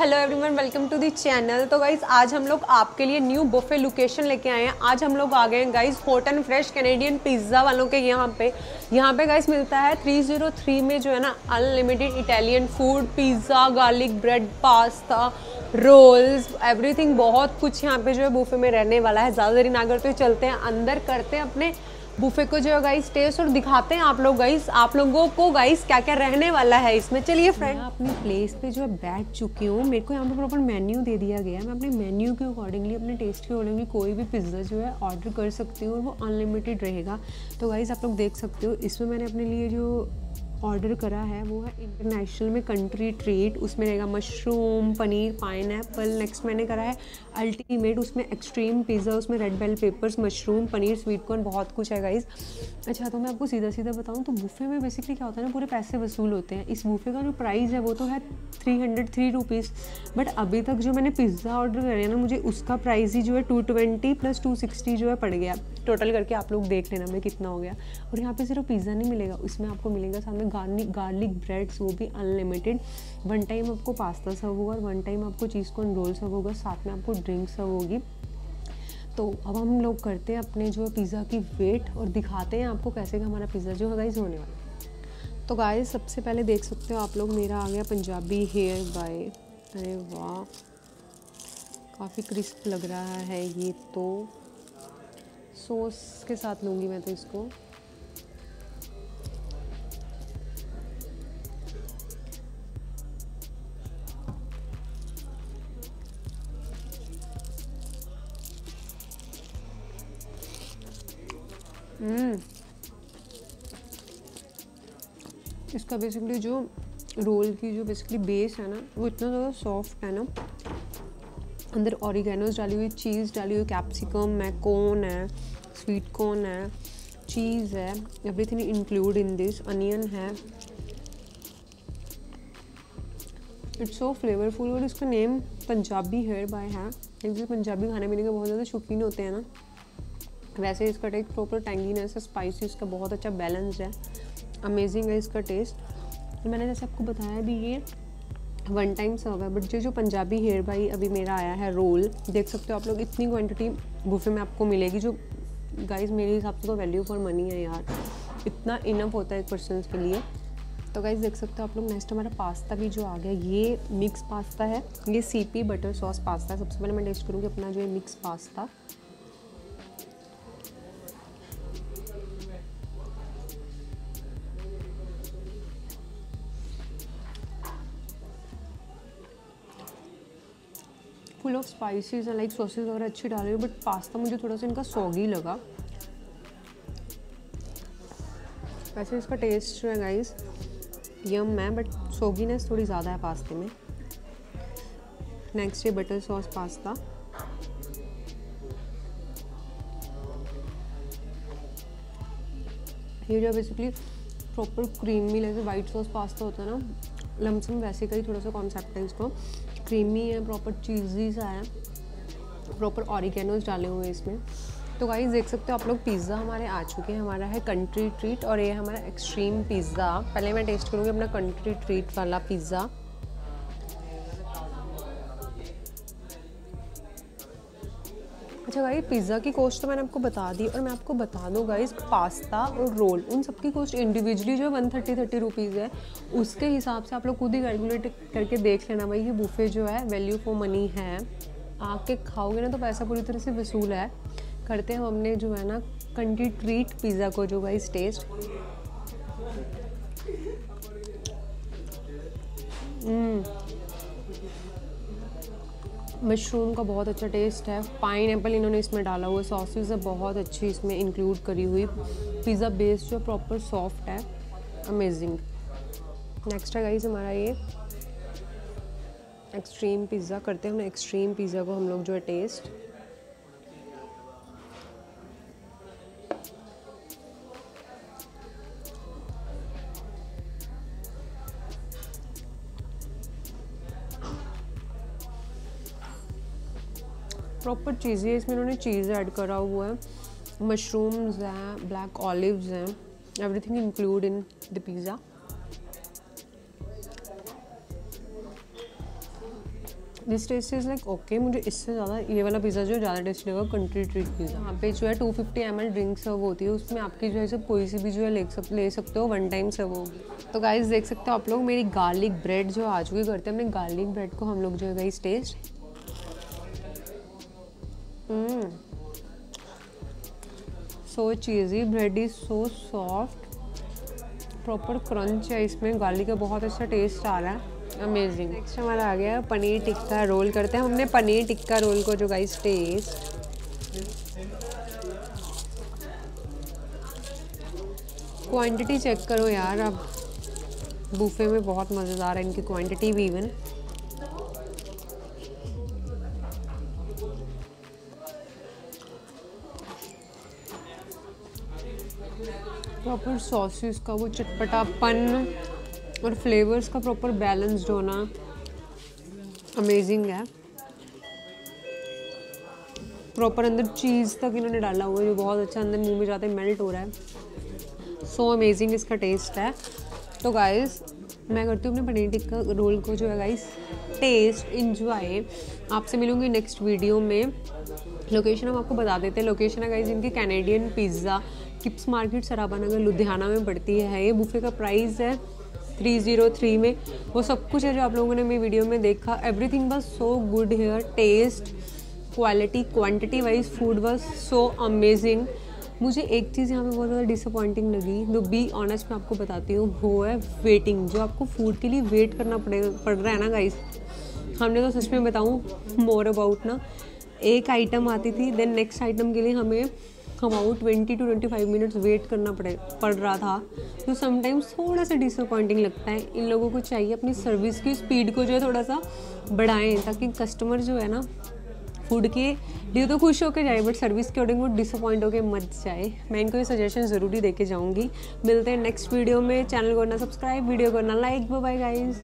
Hello everyone welcome to the channel तो guys आज हम लोग आपके लिए न्यू बुफे लोकेशन लेके आए हैं। आज हम लोग आ गए हैं guys hot and fresh Canadian pizza वालों के यहाँ पे। यहाँ पे गाइज़ मिलता है 303 में जो है ना unlimited Italian food pizza garlic bread pasta rolls everything बहुत कुछ यहाँ पे जो है बुफे में रहने वाला है। ज़्यादा देरी ना करते चलते हैं, अंदर करते हैं अपने। बुफे को जो है गाइस टेस्ट और दिखाते हैं आप लोग गाइस आप लोगों को गाइस क्या क्या रहने वाला है इसमें। चलिए फ्रेंड अपनी प्लेस पे जो है बैठ चुकी हूँ। मेरे को यहाँ पे प्रॉपर मेन्यू दे दिया गया है। मैं अपने मेन्यू के अकॉर्डिंगली अपने टेस्ट के अकॉर्डिंगली कोई भी पिज़्ज़ा जो है ऑर्डर कर सकती हूँ और वो अनलिमिटेड रहेगा। तो गाइस आप लोग देख सकते हो, इसमें मैंने अपने लिए जो ऑर्डर करा है, वो है इंटरनेशनल में कंट्री ट्रीट उसमें रहेगा mushroom, paneer pineapple next मैंने करा है अल्टीमेट, उसमें एक्सट्रीम पिज़्ज़ा उसमें red bell peppers mushroom, paneer sweet corn बहुत कुछ है गाइज़ अच्छा तो मैं आपको सीधा सीधा बताऊँ तो बुफे में बेसिकली क्या होता है ना, पूरे पैसे वसूल होते हैं। इस बुफे का जो प्राइस है, वो तो है three hundred three rupees but अभी तक जो मैंने पिज़्ज़ा ऑर्डर करे ना, मुझे उसका प्राइस ही जो है two twenty plus two sixty जो है पड़ गया। टोटल करके आप लोग देख लेना, मैं कितना हो गया। और यहाँ पे सिर्फ़ पिज़्ज़ा नहीं मिलेगा, उसमें आपको मिलेगा सामने गार्लिक गार्लिक ब्रेड्स वो भी अनलिमिटेड वन टाइम आपको पास्ता सर्व होगा और वन टाइम आपको चीज़ कॉर्न रोल सर्व होगा, साथ में आपको ड्रिंक सर्व होगी. तो अब हम लोग करते हैं अपने जो है पिज़्ज़ा की वेट और दिखाते हैं आपको कैसे का हमारा पिज़्ज़ा जो है गाइज़ होने वाला है. तो गाइस सबसे पहले देख सकते हो आप लोग मेरा आ गया पंजाबी हेयर बाय अरे वाह. काफ़ी क्रिस्प लग रहा है ये तो. सॉस के साथ लूँगी मैं तो इसको. इसका बेसिकली जो रोल की जो बेसिकली बेस है ना, वो इतना ज़्यादा सॉफ्ट है ना। अंदर ऑरिगेनोज डाली हुई चीज़ डाली हुई कैप्सिकम है कॉर्न है स्वीट कॉर्न है चीज़ है everything include in this onion है। इट्स सो फ्लेवरफुल और इसका नेम पंजाबी हेयर बाय है। क्योंकि पंजाबी खाने पीने के बहुत ज़्यादा शौकीन होते हैं ना। वैसे इसका टेस्ट प्रॉपर टैंगीनेस है स्पाइसी इसका बहुत अच्छा बैलेंस है। अमेजिंग है इसका टेस्ट मैंने जैसे आपको बताया भी, ये वन टाइम सर्व है बट जो जो पंजाबी हेयर भाई अभी मेरा आया है रोल देख सकते हो आप लोग, इतनी क्वांटिटी बुफे में आपको मिलेगी जो गाइज़ मेरे हिसाब से तो वैल्यू फॉर मनी है यार। इतना इनफ होता है एक पर्सन के लिए। तो गाइज़ देख सकते हो आप लोग नेक्स्ट हमारा पास्ता भी जो आ गया, ये मिक्स पास्ता है। ये C P butter sauce pasta है। सबसे पहले मैं टेस्ट करूँगी अपना जो है mix pasta full of spices है लाइक सॉसेस वगैरह अच्छी डाले हुए बट पास्ता मुझे थोड़ा सा इनका सॉगी लगा। वैसे इसका टेस्ट जो है गाइस यम है बट सोगीनेस थोड़ी ज़्यादा है पास्ते में। नेक्स्ट ये बटर सॉस पास्ता ये जो बेसिकली प्रॉपर क्रीमी जैसे वाइट सॉस पास्ता होता है ना लमसम वैसे का ही थोड़ा सा कॉन्सेप्ट है इसको। क्रीमी है प्रॉपर चीज़ीज सा है प्रॉपर ऑरिगेनोज डाले हुए हैं इसमें। तो गाइस देख सकते हो आप लोग पिज़्ज़ा हमारे आ चुके हैं, हमारा है कंट्री ट्रीट और ये हमारा एक्सट्रीम पिज़्ज़ा पहले मैं टेस्ट करूँगी अपना कंट्री ट्रीट वाला पिज़्ज़ा अच्छा गाइस पिज़्ज़ा की कॉस्ट तो मैंने आपको बता दी और मैं आपको बता दूँ गाइस पास्ता और रोल उन सबकी कॉस्ट इंडिविजुअली जो है वन थर्टी थर्टी रुपीज़ है, उसके हिसाब से आप लोग खुद ही कैलकुलेट करके देख लेना भाई, ये बुफे जो है वैल्यू फॉर मनी है। आके खाओगे ना तो पैसा पूरी तरह से वसूल है। करते हैं हमने जो है ना कंटी ट्रीट पिज़्ज़ा को जो गाइस टेस्ट मशरूम का बहुत अच्छा टेस्ट है। पाइन एप्पल इन्होंने इसमें डाला हुआ सॉसेज है, बहुत अच्छी इसमें इंक्लूड करी हुई। पिज़्ज़ा बेस जो प्रॉपर सॉफ्ट है। अमेजिंग नेक्स्ट है गाइज़ हमारा ये एक्सट्रीम पिज़्ज़ा करते हैं हम एक्सट्रीम पिज़्ज़ा को हम लोग जो है टेस्ट प्रॉपर चीज़ इसमें इन्होंने चीज़ ऐड करा हुआ है मशरूम्स हैं ब्लैक ऑलिव्स हैं everything include in the pizza this taste is like okay मुझे इससे ज़्यादा ये वाला पिज़्ज़ा जो ज़्यादा टेस्ट लगा कंट्री ट्रीट पिज़्ज़ा यहाँ पे जो है two fifty M L drink serve होती है, उसमें आपकी जो है, सब कोई सी भी जो है ले सक, ले सकते हो वन टाइम सर्व होगी तो गाइज़ देख सकते हो आप लोग, मेरी गार्लिक ब्रेड जो आज भी करते हैं, अपने गार्लिक ब्रेड को हम लोग जो है guys taste so cheesy bread is so soft proper crunch है इसमें। गार्लिक का बहुत अच्छा टेस्ट आ रहा है। अमेजिंग नेक्स्ट हमारा आ गया पनीर टिक्का रोल करते हैं। हमने पनीर टिक्का रोल को जो गाइस टेस्ट क्वांटिटी चेक करो यार। अब बूफे में बहुत मज़ेदार है इनकी क्वांटिटी भी इवन प्रॉपर सॉसेस का वो चटपटापन और फ्लेवर्स का प्रॉपर बैलेंस्ड होना अमेजिंग है। प्रॉपर अंदर चीज़ तक इन्होंने डाला हुआ है, जो बहुत अच्छा अंदर मुँह में जाते मेल्ट हो रहा है। सो so अमेजिंग इसका टेस्ट है। तो गाइस मैं करती हूँ अपने पनीर टिक्का रोल को जो है गाइस टेस्ट इंजॉय आपसे मिलूँगी नेक्स्ट वीडियो में। लोकेशन हम आपको बता देते हैं। लोकेशन है गाइस इनकी Canadian pizza Kipps market Sarabha Nagar Ludhiana में पड़ती है ये बुफे का प्राइस है थ्री ज़ीरो थ्री में। वो सब कुछ है जो आप लोगों ने मेरी वीडियो में देखा। Everything was so good here taste quality quantity wise food was so amazing मुझे एक चीज़ यहाँ पे बहुत ज़्यादा डिसअपॉइंटिंग लगी, जो बी ऑनेस्ट मैं आपको बताती हूँ, वो है वेटिंग जो आपको फ़ूड के लिए वेट करना पड़े, पड़ रहा है ना गाइस हमने तो सच में बताऊँ मोर अबाउट ना। एक आइटम आती थी देन नेक्स्ट आइटम के लिए हमें about twenty two twenty five minutes wait करना पड़े, पड़ रहा था। तो समटाइम्स थोड़ा सा डिसअपॉइंटिंग लगता है। इन लोगों को चाहिए अपनी सर्विस की स्पीड को जो है थोड़ा सा बढ़ाएँ, ताकि कस्टमर जो है ना फ़ूड के लिए तो खुश होकर जाए बट सर्विस के अकॉर्डिंग वो डिसअपॉइंट होकर मत जाए। मैं इनको ये सजेशन ज़रूरी दे के जाऊँगी। मिलते हैं नेक्स्ट वीडियो में। चैनल करना सब्सक्राइब वीडियो करना लाइक बाय गाइज़